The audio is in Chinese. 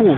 铺